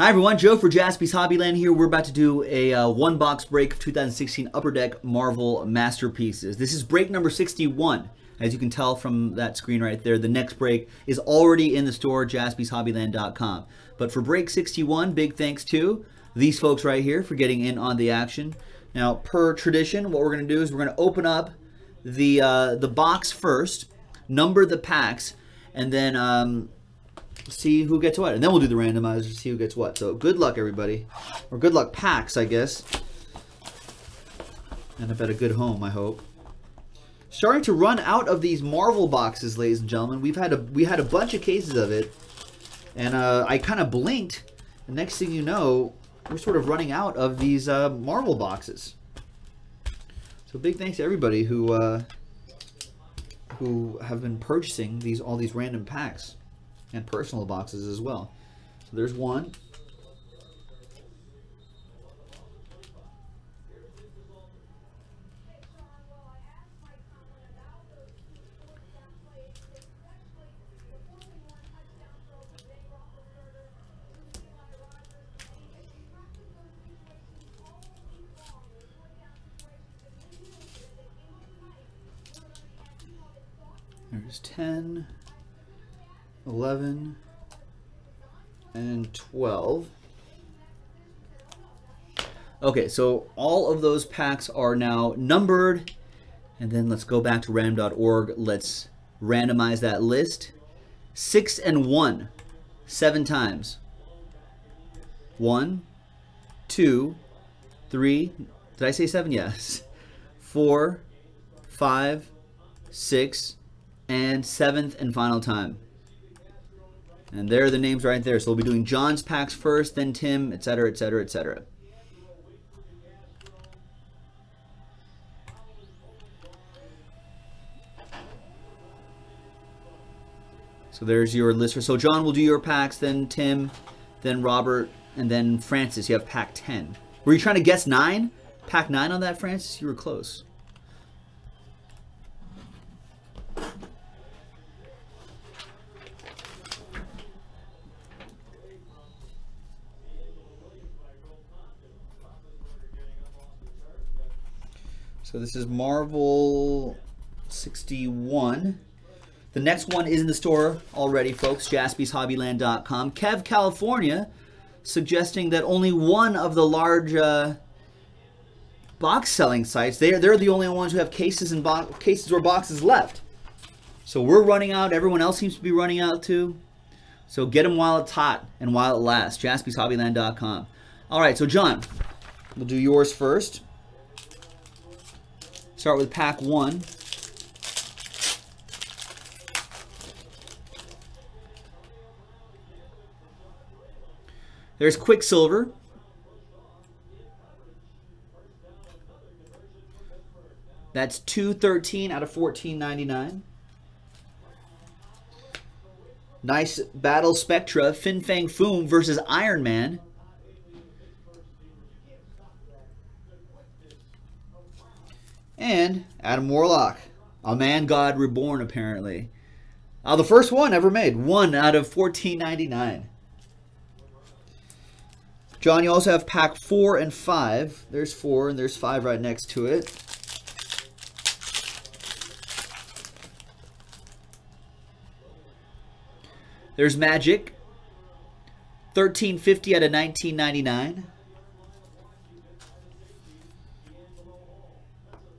Hi everyone, Joe for Jaspy's Hobbyland here. We're about to do a uh, one box break of 2016 Upper Deck Marvel Masterpieces. This is break number 61. As you can tell from that screen right there, the next break is already in the store, jaspyshobbyland.com. But for break 61, big thanks to these folks right here for getting in on the action. Now, per tradition, what we're going to do is we're going to open up the uh, the box first, number the packs, and then um, see who gets what. And then we'll do the randomizer, see who gets what. So good luck, everybody. Or good luck packs, I guess. And up at a good home, I hope. Starting to run out of these Marvel boxes, ladies and gentlemen. We've had a we had a bunch of cases of it. And uh, I kind of blinked. The next thing you know, we're sort of running out of these uh, Marvel boxes. So big thanks to everybody who uh, who have been purchasing these all these random packs and personal boxes as well. So there's one. There's 10. 11, and 12. Okay, so all of those packs are now numbered. And then let's go back to random.org. Let's randomize that list. 6 and 1, 7 times. One, two, three. did I say 7? Yes. Four, five, six, and 7th and final time. And there are the names right there. So we'll be doing John's packs first, then Tim, etc., etc., etc. So there's your list. So John will do your packs, then Tim, then Robert, and then Francis. You have pack 10. Were you trying to guess 9? Pack 9 on that, Francis? You were close. So this is Marvel 61. The next one is in the store already, folks. JaspysHobbyland.com. Kev, California, suggesting that only one of the large uh, box selling sites, they're, they're the only ones who have cases and cases or boxes left. So we're running out. Everyone else seems to be running out too. So get them while it's hot and while it lasts. JaspysHobbyland.com. All right, so John, we'll do yours first. Start with pack one. There's Quicksilver. That's 213 out of 1499. Nice Battle Spectra, Fin Fang Foom versus Iron Man. And Adam Warlock, a man god reborn apparently. Uh, the first one ever made, one out of 1499. John, you also have pack four and five. There's four and there's five right next to it. There's Magik, 1350 out of 1999.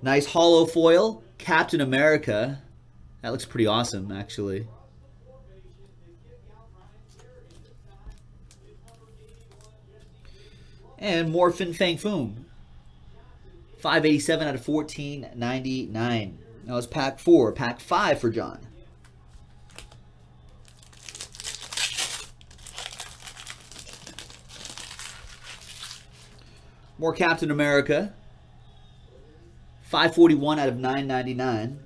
Nice hollow foil. Captain America. That looks pretty awesome, actually. And More Fin Fang Foom. 587 out of 1499. That was pack four. Pack five for John. More Captain America. 541 out of 999.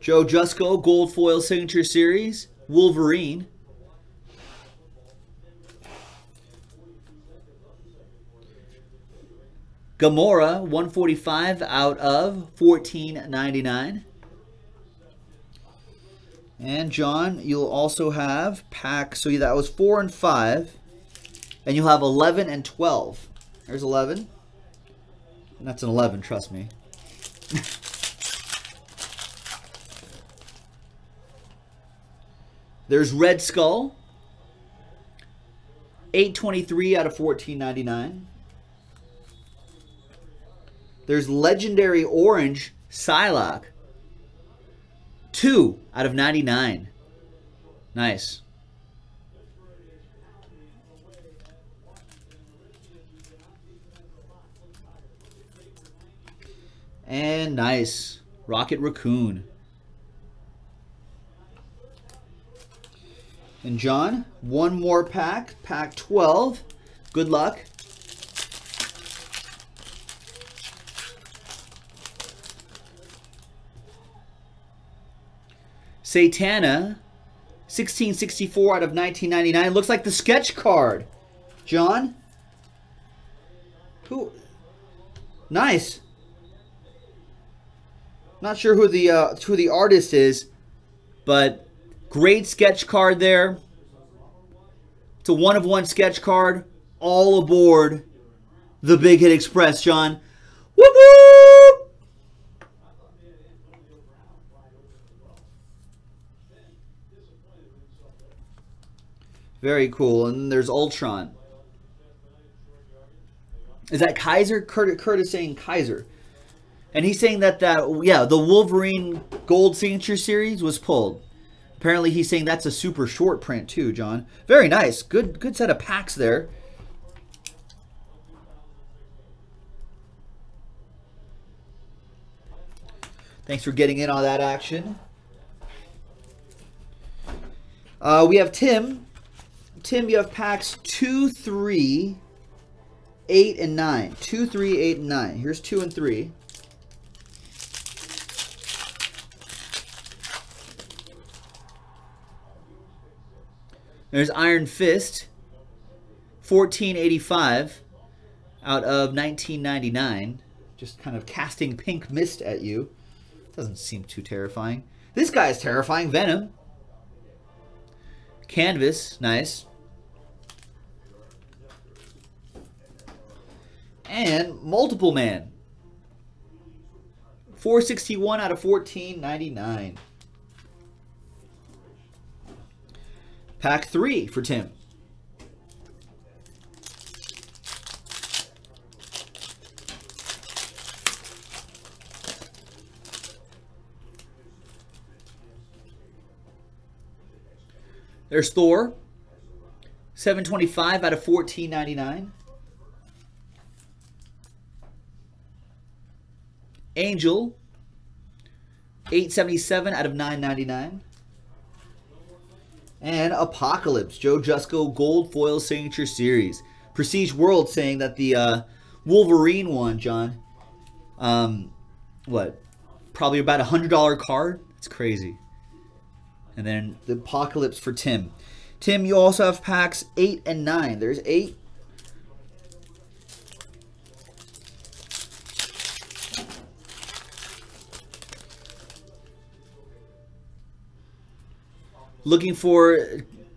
Joe Jusko, Gold Foil Signature Series. Wolverine. Gamora, 145 out of 1499. And John, you'll also have pack, so that was 4 and 5. And you'll have 11 and 12. There's 11. And that's an 11, trust me. There's Red Skull. 823 out of 1499. There's Legendary Orange Psylocke. 2 out of 99. Nice. And nice. Rocket Raccoon. And John, one more pack, pack 12. Good luck. Satana, 1664 out of 1999. Looks like the sketch card. John? Who? Nice. Not sure who the uh, who the artist is, but great sketch card there. It's a one of one sketch card. All aboard the Big Hit Express, John. Whoop! Very cool. And there's Ultron. Is that Kaiser? Kurt saying Kaiser. And he's saying that that yeah, the Wolverine Gold Signature Series was pulled. Apparently, he's saying that's a super short print too, John. Very nice. Good good set of packs there. Thanks for getting in on that action. Uh, we have Tim. Tim, you have packs 2, 3, 8, and 9. 2, 3, 8, and 9. Here's 2 and 3. There's Iron Fist, 1485 out of 1999. Just kind of casting pink mist at you. Doesn't seem too terrifying. This guy is terrifying. Venom. Canvas, nice. And Multiple Man. 461 out of 1499. Pack three for Tim. There's Thor. 725 out of 1499. Angel. 877 out of 999 and Apocalypse, Joe Jusko Gold Foil Signature Series. Prestige World saying that the uh, Wolverine one, John, um, what, probably about a $100 card? It's crazy. And then the Apocalypse for Tim. Tim, you also have packs 8 and 9. There's 8 Looking for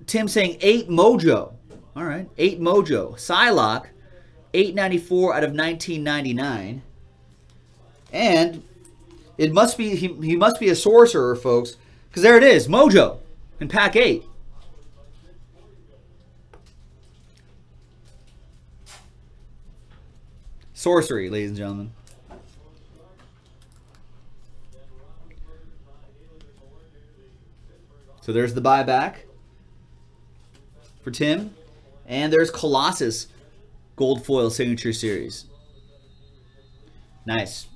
Tim saying eight Mojo. All right, eight Mojo. Psylocke, 894 out of 1999. And it must be he, he must be a sorcerer, folks, because there it is, Mojo, in pack eight. Sorcery, ladies and gentlemen. So there's the buyback for Tim. And there's Colossus Gold Foil Signature Series. Nice.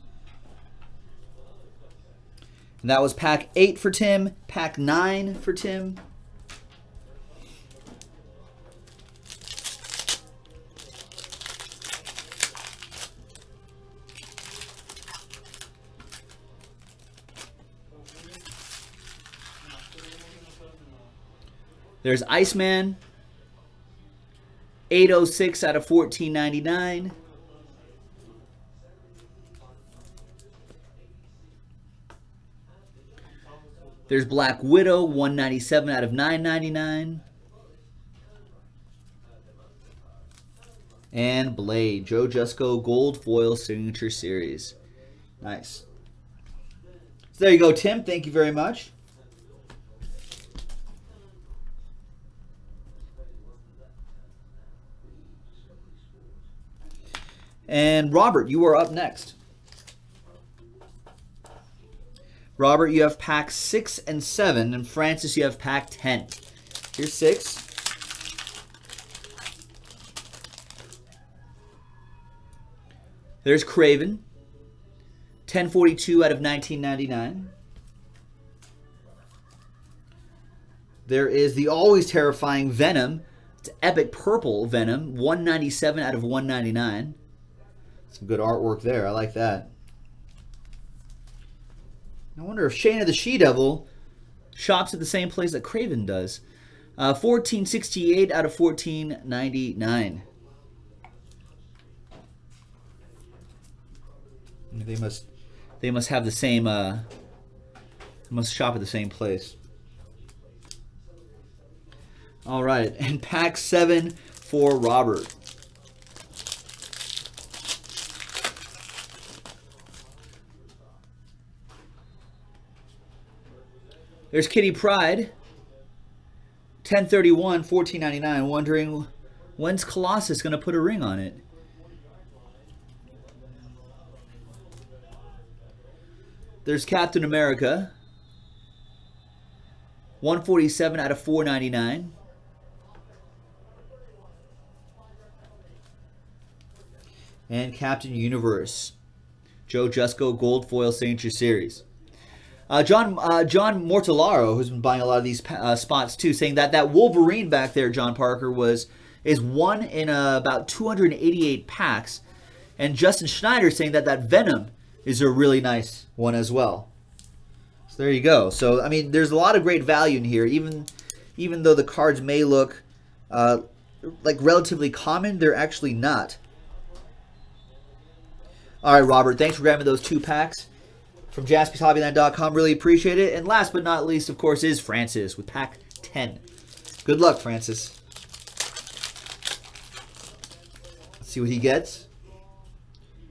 And that was pack 8 for Tim, pack 9 for Tim. There's Iceman. 806 out of 1499. There's Black Widow, 197 out of 999. And Blade, Joe Jusko Gold Foil Signature Series. Nice. So there you go, Tim. Thank you very much. And Robert, you are up next. Robert, you have pack 6 and 7. And Francis, you have pack 10. Here's 6. There's Kraven. 1042 out of 1999. There is the always terrifying Venom. It's epic purple Venom. 197 out of 199. Some good artwork there. I like that. I wonder if Shayna the She-Devil shops at the same place that Kraven does. Uh, 1468 out of 1499. They must they must have the same uh must shop at the same place. All right, and pack 7 for Robert. There's Kitty Pryde. 1031, 1499. Wondering when's Colossus going to put a ring on it? There's Captain America. 147 out of 499. And Captain Universe. Joe Jusko Gold Foil Signature Series. Uh, John uh, John Mortellaro, who's been buying a lot of these uh, spots too, saying that that Wolverine back there, John Parker, was is one in uh, about 288 packs, and Justin Schneider saying that that Venom is a really nice one as well. So there you go. So I mean, there's a lot of great value in here, even even though the cards may look uh, like relatively common, they're actually not. All right, Robert, thanks for grabbing those two packs from jaspyshobbyland.com. Really appreciate it. And last but not least, of course, is Francis with pack 10. Good luck, Francis. Let's see what he gets.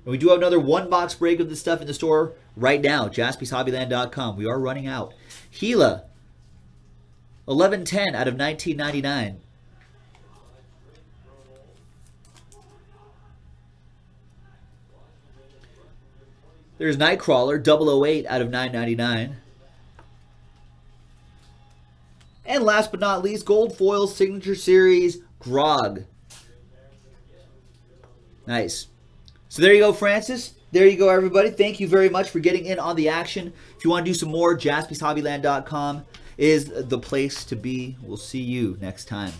And we do have another one box break of this stuff in the store right now. jaspyshobbyland.com. We are running out. Gila. 1110 out of 1999. There's Nightcrawler, 008 out of 999. And last but not least, Gold Foil Signature Series Grog. Nice. So there you go, Francis. There you go, everybody. Thank you very much for getting in on the action. If you want to do some more, jaspyshobbyland.com is the place to be. We'll see you next time.